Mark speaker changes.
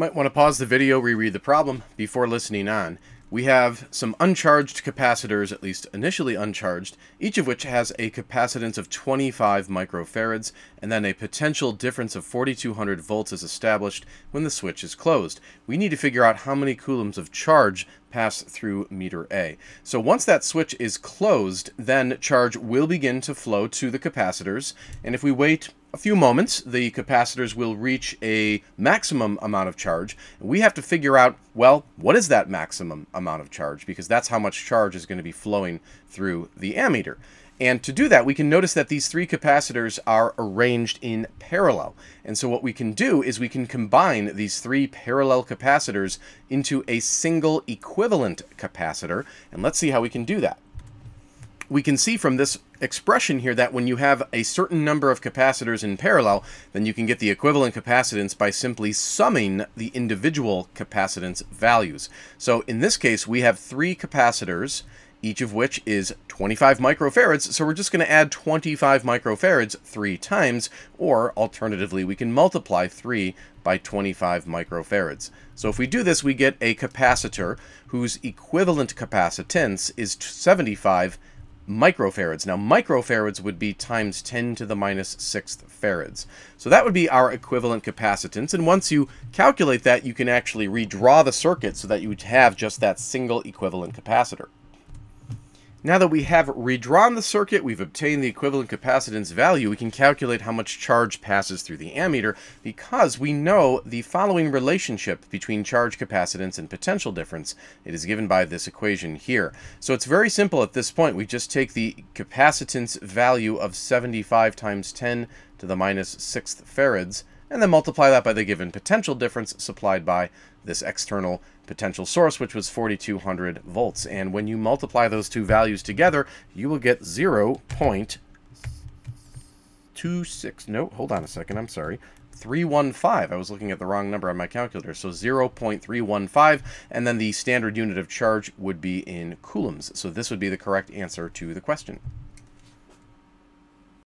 Speaker 1: Might want to pause the video, reread the problem before listening on. We have some uncharged capacitors, at least initially uncharged, each of which has a capacitance of 25 microfarads, and then a potential difference of 4200 volts is established when the switch is closed. We need to figure out how many coulombs of charge pass through meter A. So once that switch is closed, then charge will begin to flow to the capacitors, and if we wait a few moments, the capacitors will reach a maximum amount of charge. And we have to figure out, well, what is that maximum amount of charge? Because that's how much charge is going to be flowing through the ammeter. And to do that, we can notice that these three capacitors are arranged in parallel. And so what we can do is we can combine these three parallel capacitors into a single equivalent capacitor. And let's see how we can do that we can see from this expression here that when you have a certain number of capacitors in parallel, then you can get the equivalent capacitance by simply summing the individual capacitance values. So in this case, we have three capacitors, each of which is 25 microfarads, so we're just going to add 25 microfarads three times, or alternatively, we can multiply 3 by 25 microfarads. So if we do this, we get a capacitor whose equivalent capacitance is 75 microfarads. Now, microfarads would be times 10 to the minus minus sixth farads. So that would be our equivalent capacitance. And once you calculate that, you can actually redraw the circuit so that you would have just that single equivalent capacitor. Now that we have redrawn the circuit, we've obtained the equivalent capacitance value, we can calculate how much charge passes through the ammeter because we know the following relationship between charge capacitance and potential difference. It is given by this equation here. So it's very simple at this point. We just take the capacitance value of 75 times 10 to the minus 6th farads and then multiply that by the given potential difference supplied by this external potential source, which was 4200 volts. And when you multiply those two values together, you will get 0 0.26. No, hold on a second. I'm sorry. 315. I was looking at the wrong number on my calculator. So 0.315, and then the standard unit of charge would be in coulombs. So this would be the correct answer to the question.